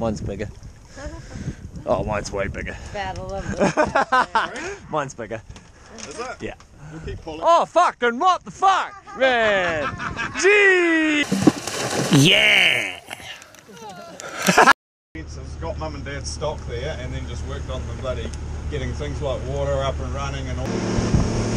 Mine's bigger. Oh, mine's way bigger. Battle of the. Mine's bigger. Is it? Yeah. We'll keep pulling. Oh, fucking what the fuck? Man. Gee. Yeah. It's got mum and dad's stock there and then just worked on the bloody getting things like water up and running and all.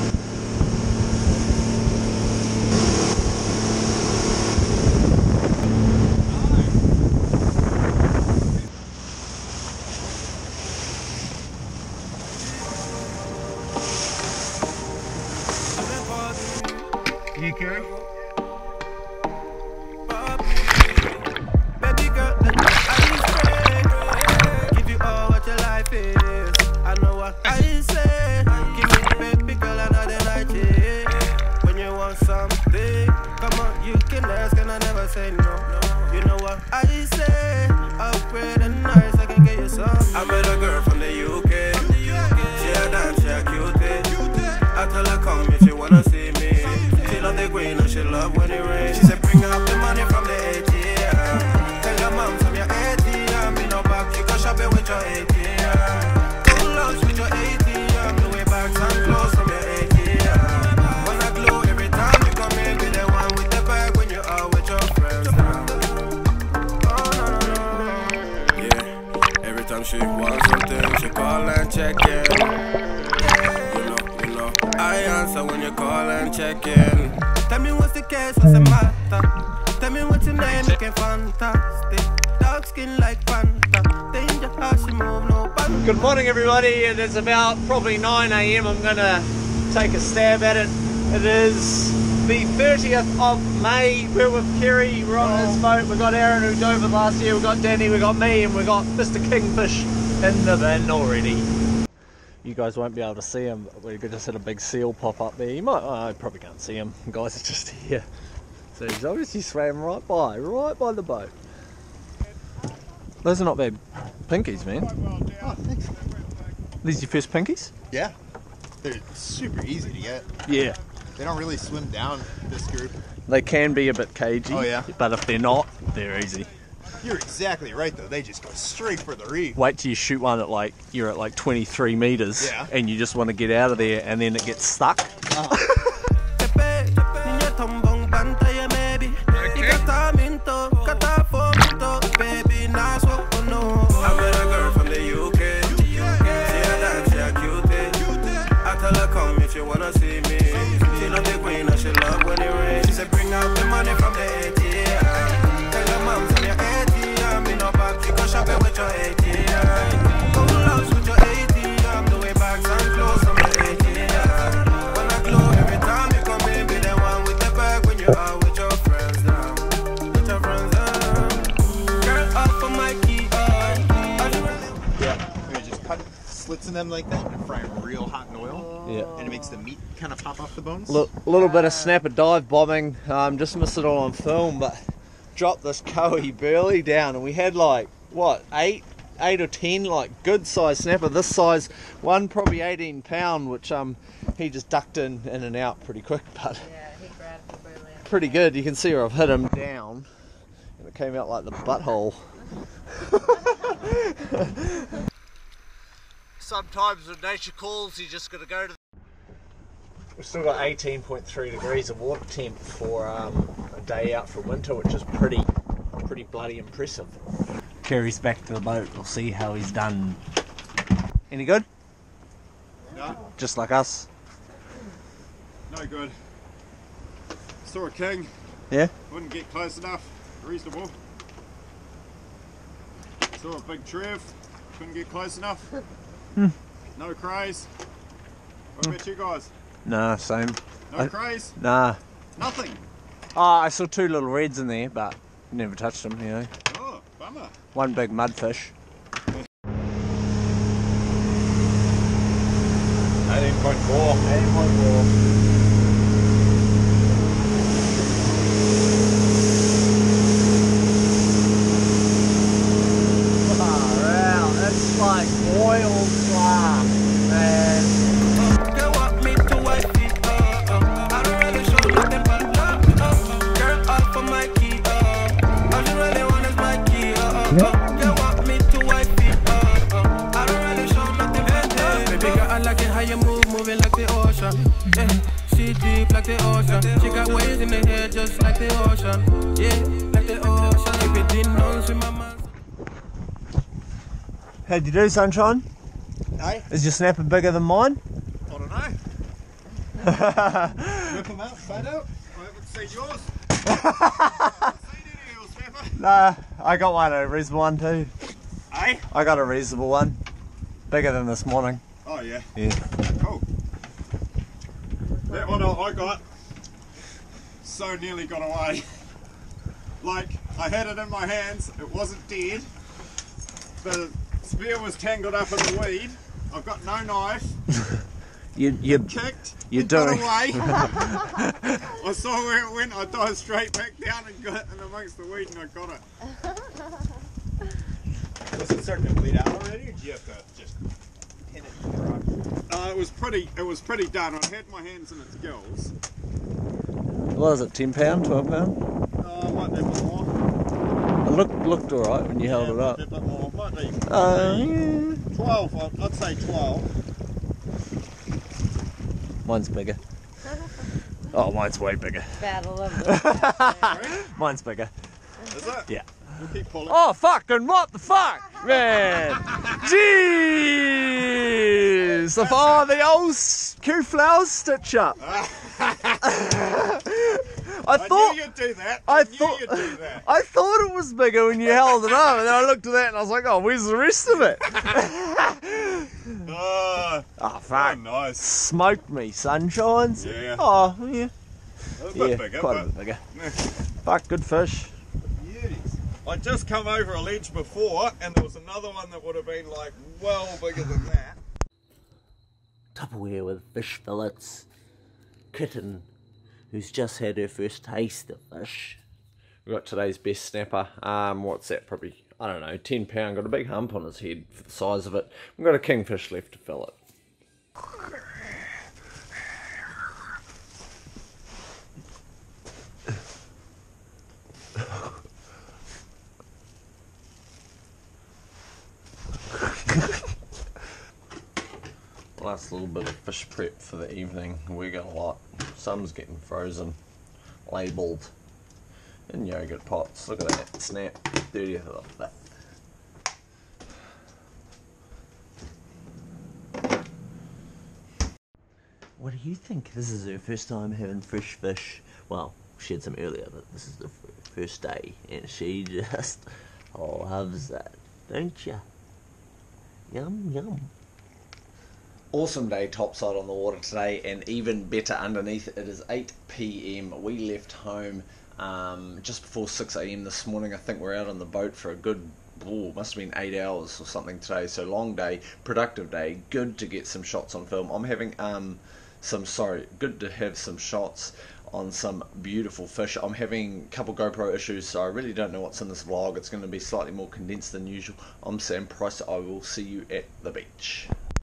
Is. I know what I I answer when you call and check in. Tell me what's the case, what's the matter? Tell me what's your name, make it fantastic. Dark skin like Fanta. Danger how she move, no band. Good morning, everybody. It is about probably 9 a.m. I'm gonna take a stab at it. It is the 30th of May. We're with Kerry. We're on his oh. boat. We've got Aaron who dove it last year. We've got Danny. We've got me, and we've got Mr. Kingfish in the bin already. You guys won't be able to see him. but We just had a big seal pop up there. You might. Oh, I probably can't see him. The guys are just here. So he's obviously swam right by, right by the boat. Those are not bad pinkies, man. Oh, thanks. These your first pinkies? Yeah. They're super easy to get. Yeah. They don't really swim down this group. They can be a bit cagey. Oh, yeah? But if they're not, they're easy. You're exactly right though. They just go straight for the reef. Wait till you shoot one at like you're at like 23 meters, Yeah. and you just want to get out of there, and then it gets stuck. Tepe, slits in them like that and fry them real hot in oil. Yeah. And it makes the meat kind of pop off the bones. A little bit of snapper dive bombing. Um, just missed it all on film, but dropped this Coey burley down, and we had like what eight, eight or ten like good size snapper. This size, one probably 18 pound, which um he just ducked in in and out pretty quick, but Yeah, he grabbed the burley. pretty good. You can see where I've hit him down, and it came out like the butthole. Sometimes when nature calls, you just got to go to. We've still got 18.3 degrees of water temp for um, a day out for winter, which is pretty, pretty bloody impressive. Kerry's back to the boat. We'll see how he's done. Any good? No, Just like us. no good. Saw a king, Yeah. wouldn't get close enough, reasonable. Saw a big trev, couldn't get close enough. Hmm. No crays. What about you guys? Nah, same. No I- crays? Nah. Nothing. Oh, I saw two little reds in there, but never touched them. You know, Oh, bummer. one big mudfish. 18.4. 18.4. how you move, moving like the ocean. Yeah, she deep like the ocean. She got waves in the just like the ocean. Yeah, like the ocean. If it didn't know, my do you do sunshine? Hey, Is your snapper bigger than mine? I don't know. Whip them out, fade out. I haven't seen yours. Nah, I got one, a reasonable one too. Hey? I got a reasonable one. Bigger than this morning. Oh, yeah. Yeah. Cool. That one I got so nearly got away. Like, I had it in my hands, it wasn't dead. The spear was tangled up in the weed. I've got no knife. You, you, Kicked. You're it got away. I saw where it went. I dived straight back down and got it in amongst the weed and I got it. Was it starting to bleed out already, or did you have to just pin it to the? Uh, it was pretty. It was pretty done. I had my hands in its gills. what was it, 10 pound, 12 pound? Uh, might be a bit more. It looked, looked alright when you held it up. Be a bit more. Might be. Uh, yeah. Twelve. I'd, I'd say twelve. Mine's bigger. Oh, mine's way bigger. Battle of the Mine's bigger. Is it? Yeah. We'll keep pulling. Oh, fucking what the fuck, man? The, oh, the old s- Q flowers stitch up. I I thought. knew you'd do that. I I, thought- do that. I thought it was bigger when you held it up, and then I looked at that and I was like, "Oh, where's the rest of it?" Oh, oh, oh, fuck! nice. Smoked me, sunshines. Yeah. Oh, yeah, A bit yeah, bigger, quite a bit bigger. Fuck, good fish. beauties. I just come over a ledge before, and there was another one that would have been like well bigger than that. Tupperware with fish fillets. Kitten, who's just had her first taste of fish. We've got today's best snapper. Um, what's that? Probably I don't know, ten pound. Got a big hump on his head for the size of it. We've got a kingfish left to fill it. Last little bit of fish prep for the evening. We got a lot. Some's getting frozen, labelled in yogurt pots. Look at that snap, 30th of the 5th. What do you think? This is her first time having fresh fish. Well, she had some earlier, but this is the first day, and she just loves it, don't you? Yum yum. Awesome day topside on the water today, and even better underneath. It is 8 p.m. We left home um, just before 6 a.m. this morning. I think we're out on the boat for a good, ooh, must have been eight hours or something today. So long day, productive day. Good to get some shots on film. I'm having um, some, sorry, good to have some shots on some beautiful fish. I'm having a couple GoPro issues, so I really don't know what's in this vlog. It's going to be slightly more condensed than usual. I'm Sam Price. I will see you at the beach.